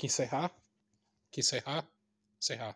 Que encerrar? Que encerrar? Encerrar.